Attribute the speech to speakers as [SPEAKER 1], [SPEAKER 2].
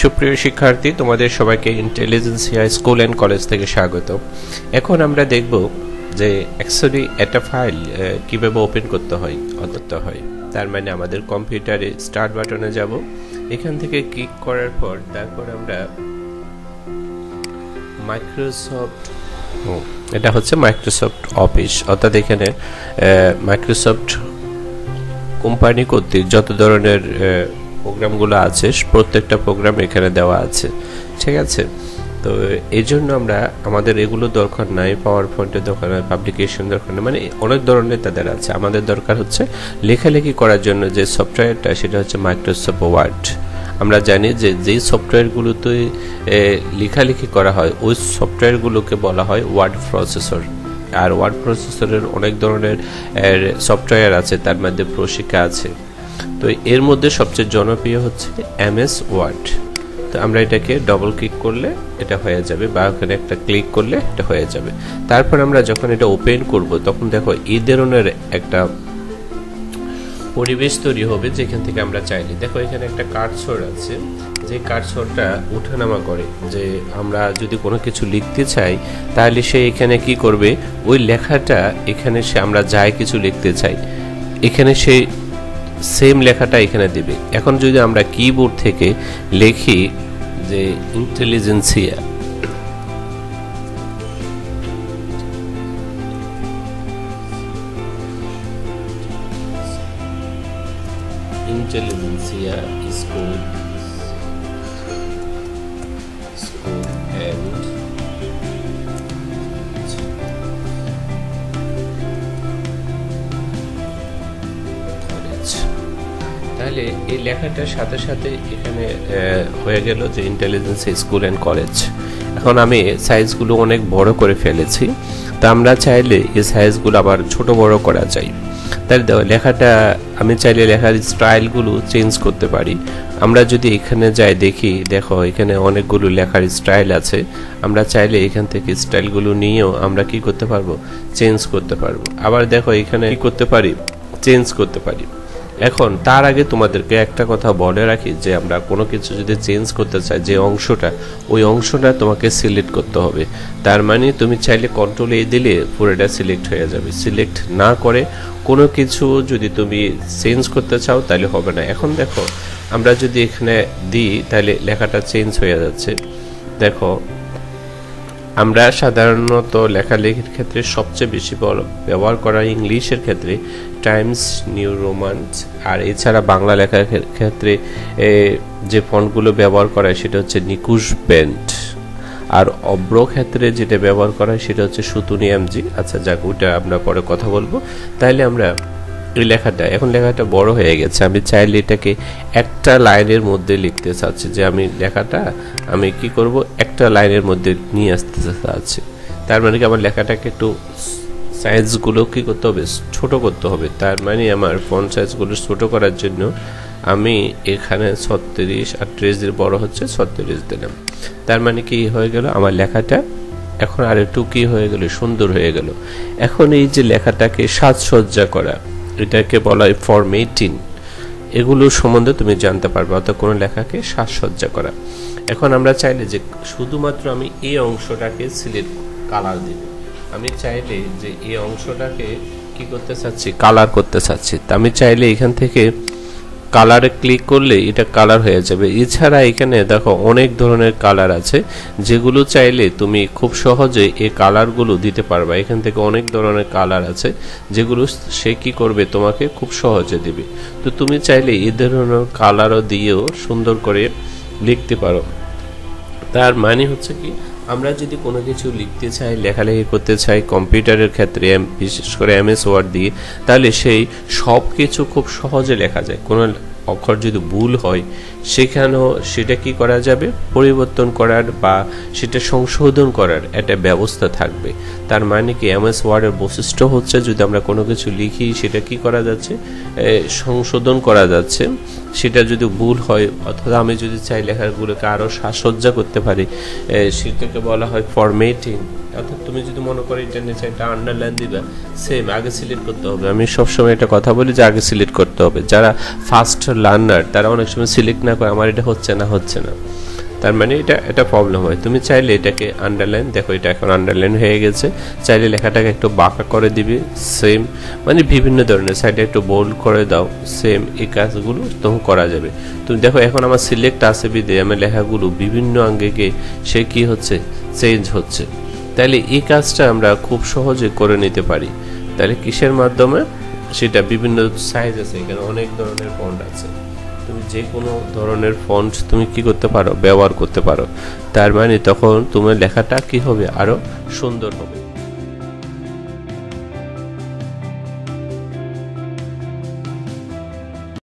[SPEAKER 1] সুপ্রিয় শিক্ষার্থী, তোমাদের সবাইকে ইন্টেলিজেন্সিয়া স্কুল অ্যান্ড কলেজ থেকে স্বাগত। এখন আমরা দেখব যে অ্যাকচুয়ালি একটা ফাইল কীভাবে ওপেন করতে হয়, অন্তত হয়। তার মানে আমাদের কম্পিউটারে স্টার্ট বাটনে যাব। এখান থেকে ক্লিক করার পর তারপর আমরা মাইক্রোসফট এটা হচ্ছে মাইক্রোসফট অফিস অর্থাৎ এখানে মাইক্রোসফট কোম্পানি কর্তৃক যত ধরনের প্রোগ্রামগুলো আছে, প্রত্যেকটা প্রোগ্রাম এখানে দেওয়া আছে, ঠিক আছে? তো এই জন্য আমরা, আমাদের এগুলো দরকার নাই পাওয়ার পয়েন্টের দরকার নাই পাবলিকেশন দরকার নেই মানে অনেক ধরনের তাদের আছে। আমাদের দরকার হচ্ছে লেখালেখি করার জন্য যে সফটওয়্যারটা, সেটা হচ্ছে মাইক্রোসফট ওয়ার্ড আমরা জানি যে যেই সফটওয়্যারগুলোতে লেখালেখি করা হয়, ওই সফটওয়্যারগুলোকে বলা হয় ওয়ার্ড প্রসেসর আর ওয়ার্ড প্রসেসরের অনেক ধরনের সফটওয়্যার আছে, তার মধ্যে প্রশিক্ষা আছে। তো এর মধ্যে সবচেয়ে জনপ্রিয় হচ্ছে এম এস ওয়ার্ড। তো আমরা এটাকে ডবল ক্লিক করলে এটা হয়ে যাবে বা ওখানে একটা ক্লিক করলে এটা হয়ে যাবে। তারপর আমরা যখন এটা ওপেন করব, তখন দেখো এই ধরনের একটা পরিবেশ তৈরি হবে যেখান থেকে আমরা চাইলে। দেখো এখানে একটা কার্ডসোর আছে। যে কার্ডসোরটা উঠানামা করে যে আমরা যদি কোনো কিছু লিখতে চাই, তাহলে সে এখানে কি করবে? ওই লেখাটা এখানে সে আমরা যাই কিছু লিখতে চাই, এখানে সে সেম লেখাটা এখানে দেবে। এখন যদি আমরা কিবোর্ড থেকে লিখি যে ইন্টেলিজেন্সিয়া school school and তাহলে এই লেখাটার সাথে সাথে এখানে হয়ে গেল যে ইন্টেলিজেন্স স্কুল অ্যান্ড কলেজ এখন আমি সাইজগুলো অনেক বড় করে ফেলেছি। তা আমরা চাইলে এই সাইজগুলো আবার ছোট বড় করা যায়। তাহলে লেখাটা, আমি চাইলে লেখার স্টাইলগুলো চেঞ্জ করতে পারি। আমরা যদি এখানে যাই দেখি, দেখো এখানে অনেকগুলো লেখার স্টাইল আছে। আমরা চাইলে এখান থেকে স্টাইলগুলো নিয়েও আমরা কি করতে পারব? চেঞ্জ করতে পারব। আবার দেখো এখানে কি করতে পারি? চেঞ্জ করতে পারি। এখন, তার আগে তোমাদেরকে একটা কথা বলে রাখি, যে আমরা কোনো কিছু যদি চেঞ্জ করতে চাই, যে অংশটা, ওই অংশটা তোমাকে সিলেক্ট করতে হবে। তার মানে তুমি চাইলে কন্ট্রোল এ দিলে পুরোটা সিলেক্ট হয়ে যাবে। সিলেক্ট না করে কোনো কিছু যদি তুমি চেঞ্জ করতে চাও, তাহলে হবে না। এখন দেখো, আমরা যদি এখানে দিই, তাহলে লেখাটা চেঞ্জ হয়ে যাচ্ছে। দেখো আমরা সাধারণত লেখালেখির ক্ষেত্রে সবচেয়ে বেশি ব্যবহার করা ইংলিশের ক্ষেত্রে টাইমস, নিউ রোমান্স, আর এছাড়া বাংলা লেখার ক্ষেত্রে যে ফন্টগুলো ব্যবহার করা হয় সেটা হচ্ছে নিকুশ ব্যান্ড আর অব্র ক্ষেত্রে যেটা ব্যবহার করা হয় সেটা হচ্ছে সুতুনি এমজি আচ্ছা যাক ওটা আমরা পরে কথা বলব। তাহলে আমরা এই লেখাটা, এখন লেখাটা বড় হয়ে গেছে। আমি চাইলে এটাকে একটা লাইনের মধ্যে লিখতে চাচ্ছি যে আমি লেখাটা, আমি কি করব? একটা লাইনের মধ্যে নিয়ে আসতে চাচ্ছি। তার মানে কি আমার লেখাটাকে একটু সাইজগুলো কি করতে হবে? ছোট করতে হবে। তার মানে আমার ফোন সাইজগুলো ছোট করার জন্য আমি এখানে ছত্রিশ আটত্রিশ বড় হচ্ছে, ছত্রিশ দিলাম। তার মানে কি হয়ে গেল? আমার লেখাটা এখন আর একটু কি হয়ে গেল? সুন্দর হয়ে গেল। এখন এই যে লেখাটাকে সাজসজ্জা করা এটাকে বলা হয় ফরমেটিন এগুলো সম্বন্ধে তুমি জানতে পারবে, অর্থাৎ কোনো লেখাকে সাজসজ্জা করা। এখন আমরা চাইলে যে শুধুমাত্র আমি এই অংশটাকে সিলেক্ট কালার দিব আমি চাইলে যে এই অংশটাকে কি করতে চাচ্ছি? কালার করতে চাচ্ছি। আমি চাইলে এখান থেকে কালারে ক্লিক করলে এটা কালার হয়ে যাবে। এছাড়া এখানে দেখো অনেক ধরনের কালার আছে, যেগুলো চাইলে তুমি খুব সহজে এই কালারগুলো দিতে পারবা। এখান থেকে অনেক ধরনের কালার আছে, যেগুলো সে কি করবে তোমাকে খুব সহজে দিবে। তো তুমি চাইলে এই ধরনের কালারও দিয়েও সুন্দর করে লিখতে পারো। তার মানে হচ্ছে কি আমরা যদি কোনো কিছু লিখতে চাই, লেখালেখি করতে চাই, কম্পিউটারের ক্ষেত্রে বিশেষ করে এম এস ওয়ার্ড দিয়ে, তাহলে সেই সব কিছু খুব সহজে লেখা যায়। কোনো অক্ষর যদি ভুল হয়, সেখানেও সেটা কি করা যাবে? পরিবর্তন করার বা সেটা সংশোধন করার একটা ব্যবস্থা থাকবে। তার মানে কি এম এস ওয়ার্ডের বৈশিষ্ট্য হচ্ছে যদি আমরা কোনো কিছু লিখি, সেটা কি করা যাচ্ছে? সংশোধন করা যাচ্ছে। সেটা যদি ভুল হয়, অথবা আমি যদি চাই লেখাগুলোকে আরও সাজসজ্জা করতে পারি সেটাকে বলা হয় ফরমেটিং অর্থাৎ তুমি যদি মনে করো এটা নিচে একটা আন্ডারলাইন দিবা সেম আগে সিলেক্ট করতে হবে। আমি সবসময় এটা কথা বলি যে আগে সিলেক্ট করতে হবে। যারা ফাস্ট লার্নার তারা অনেক সময় সিলেক্ট না করে, আমার এটা হচ্ছে না হচ্ছে না। তার মানে এটা এটা প্রবলেম হয়। তুমি চাইলে এটাকে আন্ডারলাইন দেখো এটা এখন আন্ডারলাইন হয়ে গেছে। চাইলে লেখাটাকে একটু বাঁকা করে দিবে সেম মানে বিভিন্ন ধরনের। সাইডে একটু বোল্ড করে দাও সেম এই কাজগুলো তখন করা যাবে। তুমি দেখো এখন আমার সিলেক্ট আছে বিদে আমার লেখাগুলো বিভিন্ন আঙ্গিকে সে কি হচ্ছে চেঞ্জ হচ্ছে। তাহলে এই কাজটা আমরা খুব সহজে করে নিতে পারি। তাহলে কিসের মাধ্যমে? সেটা বিভিন্ন সাইজ আছে, এখানে অনেক ধরনের ফন্ট আছে। তুমি যে কোনো ধরনের ফন্ট তুমি কি করতে পারো? ব্যবহার করতে পারো। তার মানে তখন তোমার লেখাটা কি হবে? আরও সুন্দর হবে।